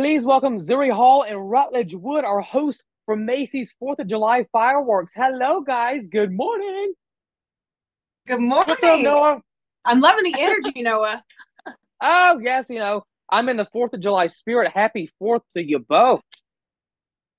Please welcome Zuri Hall and Rutledge Wood, our host for Macy's 4th of July fireworks. Hello, guys. Good morning. Good morning. What's up, Noah? I'm loving the energy, Noah. Oh, yes, you know, I'm in the 4th of July spirit. Happy 4th to you both.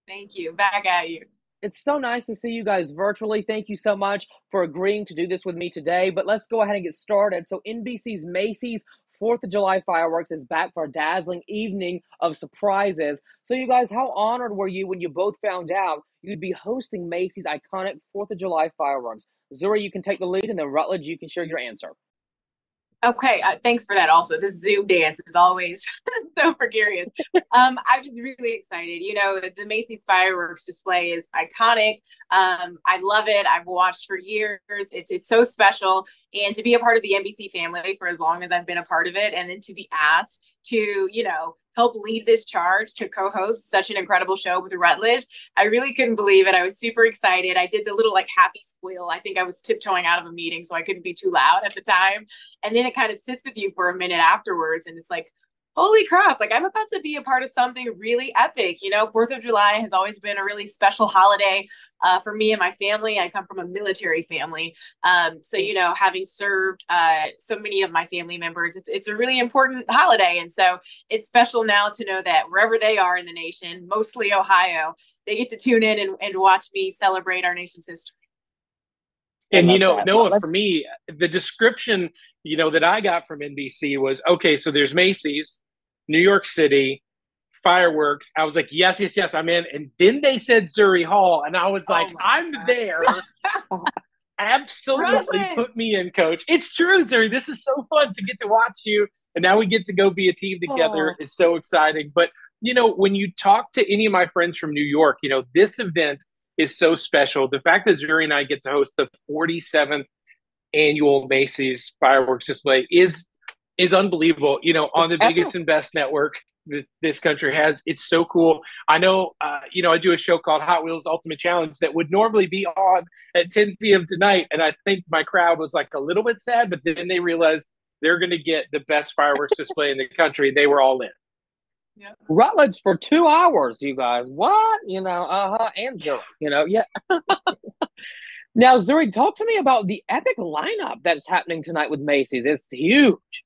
Thank you. Back at you. It's so nice to see you guys virtually. Thank you so much for agreeing to do this with me today. But let's go ahead and get started. So, NBC's Macy's Fourth of July fireworks is back for a dazzling evening of surprises. So, you guys, how honored were you when you both found out you'd be hosting Macy's iconic Fourth of July fireworks? Zuri, you can take the lead, and then Rutledge, you can share your answer. Okay, uh, thanks for that. Also, this Zoom dance is always so gregarious. Um, I was really excited. You know, the Macy's fireworks display is iconic. Um, I love it. I've watched for years. It's it's so special, and to be a part of the NBC family for as long as I've been a part of it, and then to be asked to, you know, help lead this charge to co-host such an incredible show with Rutledge. I really couldn't believe it. I was super excited. I did the little like happy squeal. I think I was tiptoeing out of a meeting, so I couldn't be too loud at the time. And then it kind of sits with you for a minute afterwards, and it's like, holy crap, like I'm about to be a part of something really epic. You know, Fourth of July has always been a really special holiday uh, for me and my family. I come from a military family. Um, so, you know, having served uh, so many of my family members, it's, it's a really important holiday. And so it's special now to know that wherever they are in the nation, mostly Ohio, they get to tune in and, and watch me celebrate our nation's history. And you know, Noah, for me, the description you know that I got from NBC was okay. So there's Macy's, New York City, fireworks. I was like, yes, yes, yes, I'm in. And then they said Zuri Hall, and I was oh like, oh I'm God. there. Absolutely put me in, coach. It's true, Zuri. This is so fun to get to watch you. And now we get to go be a team together. Oh. It's so exciting. But, you know, when you talk to any of my friends from New York, you know, this event is so special. The fact that Zuri and I get to host the 47th annual Macy's fireworks display is is unbelievable. You know, on the biggest and best network that this country has. It's so cool. I know, uh, you know, I do a show called Hot Wheels Ultimate Challenge that would normally be on at 10 p.m. tonight, and I think my crowd was like a little bit sad, but then they realized they're going to get the best fireworks display in the country. They were all in. Rutledge for two hours, you guys. What? You know, uh huh. And Zuri, you know, yeah. now, Zuri, talk to me about the epic lineup that's happening tonight with Macy's. It's huge.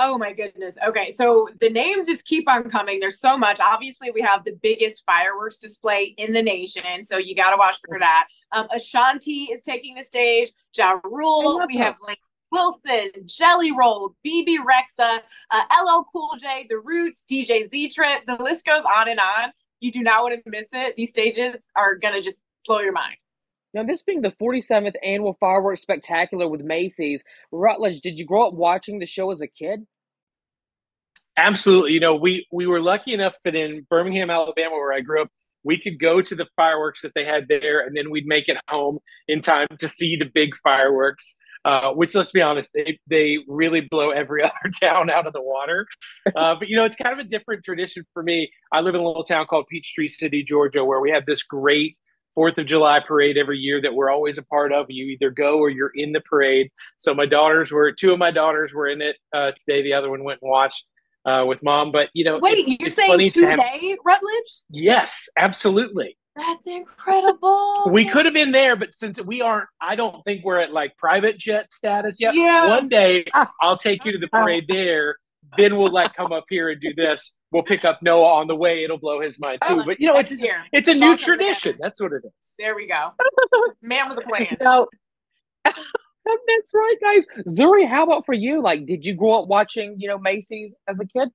Oh my goodness. Okay. So the names just keep on coming. There's so much. Obviously, we have the biggest fireworks display in the nation. So you got to watch for that. Um, Ashanti is taking the stage. Ja Rule. We have Lainey Wilson, Jelly Roll, Bebe Rexha, uh, LL Cool J, The Roots, DJ Z Trip. The list goes on and on. You do not want to miss it. These stages are going to just blow your mind. Now, this being the 47th annual fireworks spectacular with Macy's, Rutledge, did you grow up watching the show as a kid? Absolutely. You know, we we were lucky enough that in Birmingham, Alabama, where I grew up, we could go to the fireworks that they had there, and then we'd make it home in time to see the big fireworks. Uh, which, let's be honest, they they really blow every other town out of the water. Uh, but you know, it's kind of a different tradition for me. I live in a little town called Peachtree City, Georgia, where we have this great Fourth of July parade every year that we're always a part of. You either go or you're in the parade. So my daughters were two of my daughters were in it uh, today. The other one went and watched uh, with mom. But you know, wait, it's, you're it's saying today, to have... Rutledge? Yes, absolutely. That's incredible. We could have been there, but since we aren't, I don't think we're at like private jet status yet. Yeah. One day ah. I'll take you to the parade there. Then we'll like come up here and do this we'll pick up Noah on the way. It'll blow his mind too. Oh, but you know, it's year. it's a new tradition. That's what it is. There we go. Man with a plan. Now, that's right, guys. Zuri, how about for you? Like, did you grow up watching, you know, Macy's as a kid?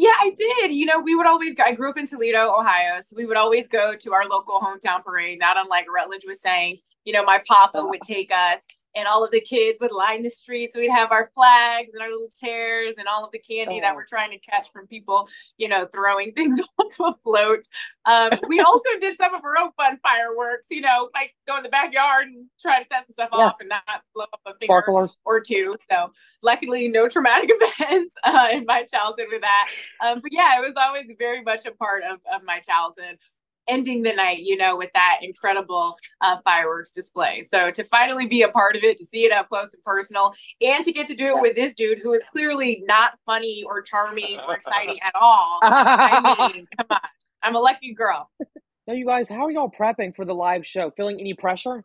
Yeah, I did. You know, we would always go, I grew up in Toledo, Ohio. So we would always go to our local hometown parade, not unlike Rutledge was saying. You know, my papa oh, would take us and all of the kids would line the streets. We'd have our flags and our little chairs and all of the candy oh. that we're trying to catch from people, you know, throwing things off of floats. Um, we also did some of our own fun fireworks, you know, like go in the backyard and try to set some stuff yeah. off and not blow up a finger Sparklers. or two. So luckily, no traumatic events uh, in my childhood with that. Um, but yeah, it was always very much a part of, of my childhood ending the night, you know, with that incredible uh, fireworks display. So to finally be a part of it, to see it up close and personal, and to get to do it with this dude who is clearly not funny or charming or exciting at all. I mean, come on. I'm a lucky girl. Now, you guys, how are y'all prepping for the live show? Feeling any pressure?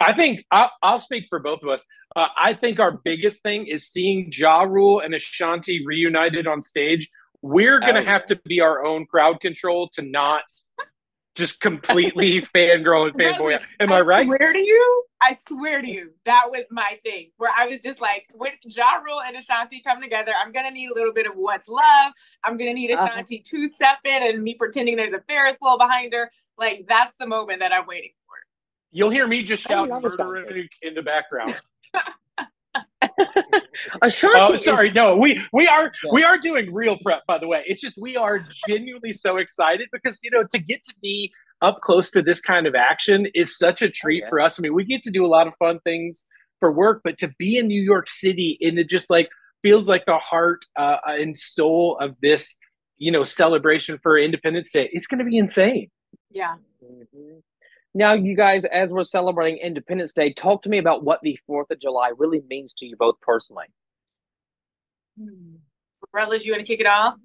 I think I'll, I'll, speak for both of us. Uh, I think our biggest thing is seeing Ja Rule and Ashanti reunited on stage. We're going to oh, have to be our own crowd control to not just completely fangirl and fanboy. Am I, I right? I swear to you, I swear to you, that was my thing. Where I was just like, when Ja Rule and Ashanti come together, I'm gonna need a little bit of what's love. I'm gonna need uh-huh. Ashanti uh-huh. two step in and me pretending there's a Ferris wheel behind her. Like that's the moment that I'm waiting for. You'll hear me just shout murder in the background. Ashanti oh, sorry, is... no, we we are yeah. we are doing real prep. By the way, it's just we are genuinely so excited because you know to get to be up close to this kind of action is such a treat okay. for us. I mean, we get to do a lot of fun things for work, but to be in New York City and it just like feels like the heart uh, and soul of this, you know, celebration for Independence Day. It's going to be insane. Yeah. Mm-hmm. Now, you guys, as we're celebrating Independence Day, talk to me about what the 4th of July really means to you both personally. Hmm. Rutledge, you want to kick it off?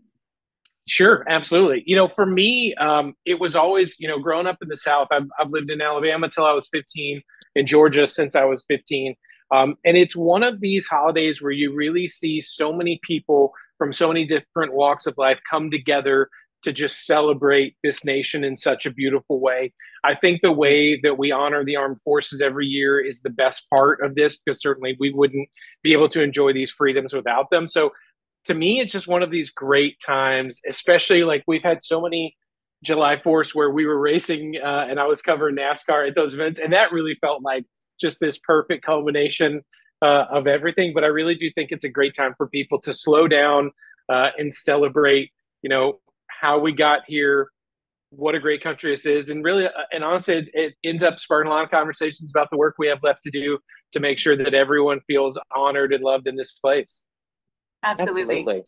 Sure, absolutely. You know, for me, um, it was always, you know, growing up in the South, I've, I've lived in Alabama till I was 15, in Georgia since I was 15. Um, and it's one of these holidays where you really see so many people from so many different walks of life come together to just celebrate this nation in such a beautiful way. I think the way that we honor the armed forces every year is the best part of this because certainly we wouldn't be able to enjoy these freedoms without them. So to me, it's just one of these great times, especially like we've had so many July 4th where we were racing uh, and I was covering NASCAR at those events. And that really felt like just this perfect culmination uh, of everything. But I really do think it's a great time for people to slow down uh, and celebrate, you know, how we got here, what a great country this is, and really, uh, and honestly, it, it, ends up sparking a lot of conversations about the work we have left to do to make sure that everyone feels honored and loved in this place. Absolutely. Absolutely.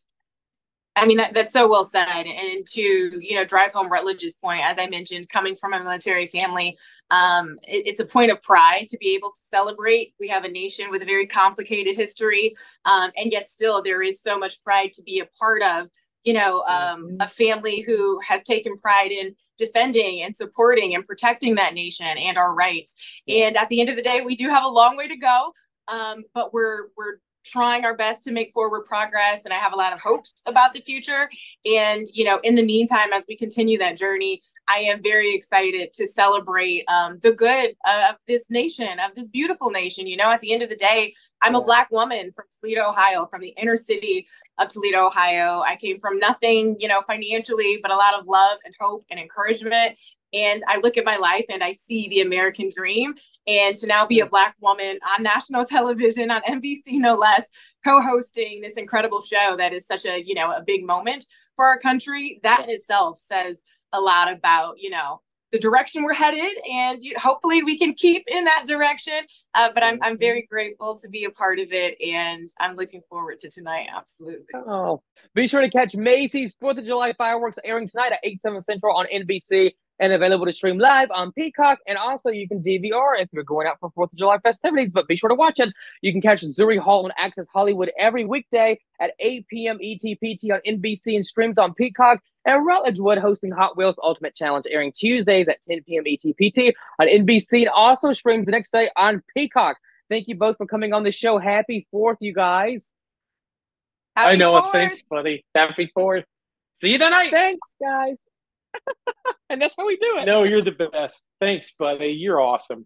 I mean, that, that's so well said. And to, you know, drive home Rutledge's point, as I mentioned, coming from a military family, um, it, it's a point of pride to be able to celebrate. We have a nation with a very complicated history, um, and yet still there is so much pride to be a part of you know, um, a family who has taken pride in defending and supporting and protecting that nation and our rights. And at the end of the day, we do have a long way to go, um, but we're we're trying our best to make forward progress and i have a lot of hopes about the future. And you know in the meantime as we continue that journey i am very excited to celebrate um, the good of this nation of this beautiful nation. You know at the end of the day i'm a black woman from toledo ohio from the inner city of toledo ohio i came from nothing you know financially but a lot of love and hope and encouragement and I look at my life and I see the American dream. And to now be a Black woman on national television, on NBC no less, co hosting this incredible show that is such a, you know, a big moment for our country, that in itself says a lot about, you know, the direction we're headed and you, hopefully we can keep in that direction uh, but I'm, I'm very grateful to be a part of it and i'm looking forward to tonight absolutely oh be sure to catch macy's fourth of july fireworks airing tonight at 8 7 central on nbc and available to stream live on Peacock. And also, you can DVR if you're going out for 4th of July festivities, but be sure to watch it. You can catch Zuri Hall on Access Hollywood every weekday at 8 p.m. ETPT on NBC and streams on Peacock. And Rutledge Wood hosting Hot Wheels Ultimate Challenge airing Tuesdays at 10 p.m. ETPT on NBC and also streams the next day on Peacock. Thank you both for coming on the show. Happy 4th, you guys. Happy I know. 4th. Thanks, buddy. Happy 4th. See you tonight. Thanks, guys. and that's how we do it. No, you're the best. Thanks, buddy. You're awesome.